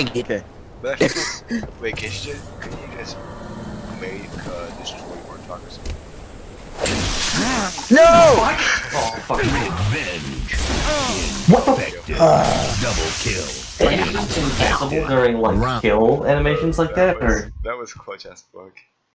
Take it. Okay. But actually, wait, can you, can you guys make uh, destroy more targets? No! Oh, fuck. Revenge. What the Uh, Double kill. Is he invincible during like Round. kill animations like that, was, or that was clutch as fuck.